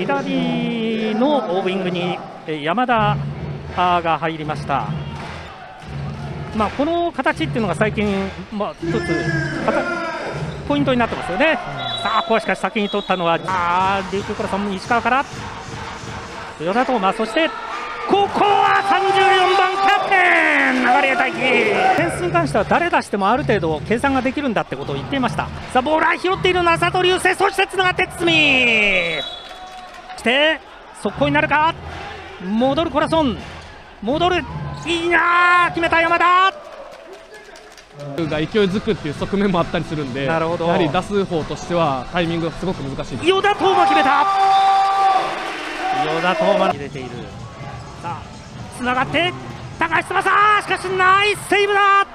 左のウイングに山田が入りました。まあ、この形っていうのが最近、まあ、一つポイントになってますよね。さあ、ここはしかし先に取ったのは、あ琉球クラスの石川から、与田斗真、そしてここは34番キャプテン流れ大輝。点数に関しては誰出してもある程度計算ができるんだってことを言っていました。さあボールは拾っている。のは佐藤流星そしてつながって堤して速攻になるか？戻るコラソン。戻る。いいな決めた山田！が勢いづくっていう側面もあったりするんでなるほど。やはり出す方としてはタイミングがすごく難しい与田東馬決めた！与田東馬入れている。さあつながって高橋翼！しかしナイスセーブだ！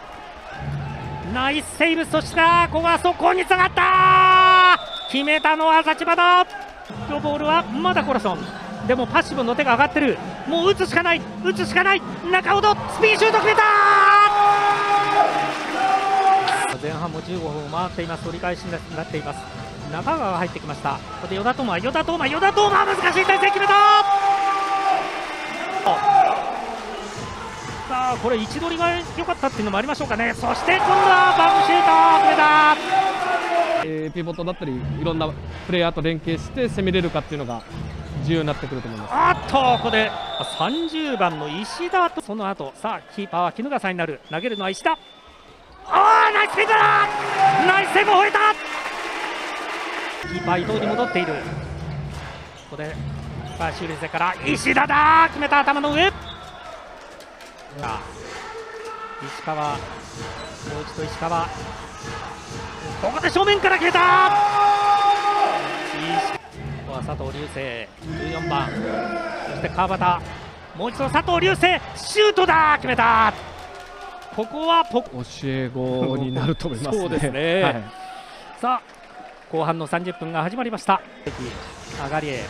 ナイスセーブそしてここは速攻につながった！決めたのは立花今日ボールはまだコラソン。でもパッシブの手が上がってる。もう打つしかない。打つしかない。中ほど。スピンシュート決めた前半も15分を回っています。折り返しになっています。中川が入ってきました。ここで与田斗真。与田斗真。与田斗真難しい体勢決めたさあこれ位置取りが良かったっていうのもありましょうかね。そして今度はバックシュート決めた、えー、ピボットだったりいろんなプレイヤーと連携して攻めれるかっていうのが重要になってくると思います。あっとここで30番の石田とその後さあキーパーは衣笠になる。投げるのは石田。あーナイスセーブだナイスセーブを終えた。キーパー伊藤に戻っている。ここでさあ修理から石田だ決めた頭の上。さあ石川もう一度石川。ここで正面から決めた。ここは佐藤流星14番。そして川端。もう一度佐藤流星シュートだ。決めた。ここはポ教え子になると思います、ね、そうですね、はい、さあ後半の30分が始まりました。上がりへ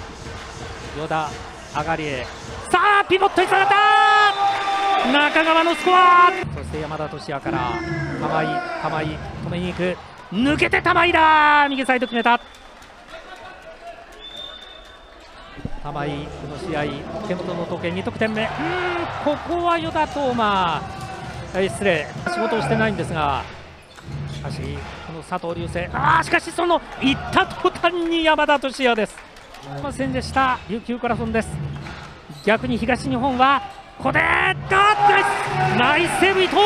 与田上がりへさあピボットにつながった。中川のスコア。そして山田俊也から玉井玉井止めに行く抜けて玉井だ右サイド決めた。玉井この試合手元の時計2得点目。うんここは与田斗真。失礼。仕事をしてないんですが。しかしこの佐藤流星ああしかしその行った途端に山田俊也です。ませんでした。琉球カラソンです。逆に東日本はここでナイスセーブ伊藤！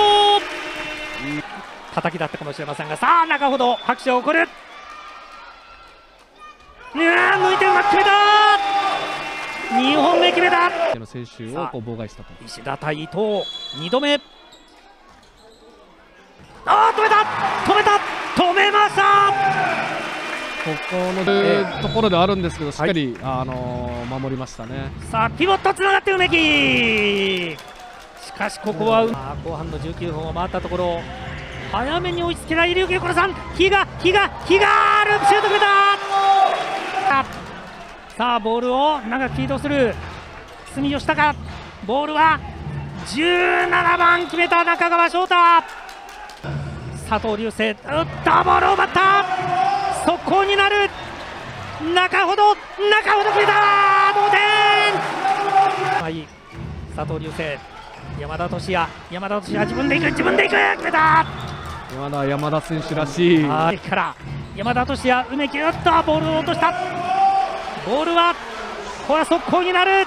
叩きだったかもしれませんがさあ中ほど拍手を送る。いや抜いてうまく決めた2本目決めた。の選手をこう妨害したと。石田対伊藤2度目。あ止めた。止めた。止めました。ここのところであるんですけど、しっかり、はい、あのー、守りましたね。さあピボットつながって梅木しかしここは、うん、後半の19分を回ったところ早めに追いつけない琉球これさん日が日が日がループシュート決めた。さあボールを長く移動する。住吉高ボールは17番決めた中川翔太。佐藤流星打ったボールを奪った。速攻になる。中ほど中ほど決めた。同点。はい。佐藤流星山田俊也山田俊也自分でいく自分でいく。決めた。山田山田選手らしい。はい。から山田俊也梅木打ったボールを落とした。ボールはこれは速攻になる。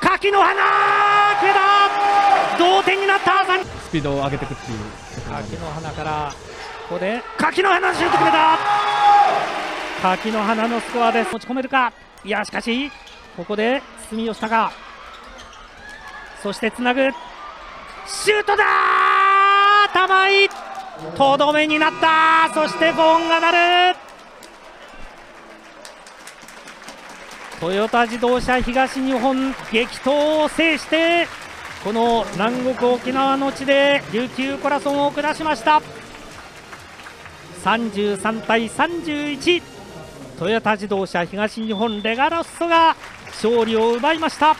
柿の花決めた。同点になったスピードを上げていくっていう。柿の花からここで柿の花シュート決めた。柿の花のスコアです。持ち込めるか。いやしかしここで住吉高。そしてつなぐ。シュートだ玉井とどめになった。そしてゴーンが鳴る。トヨタ自動車東日本激闘を制してこの南国沖縄の地で琉球コラソンを下しました。33対31トヨタ自動車東日本レガロッソが勝利を奪いました。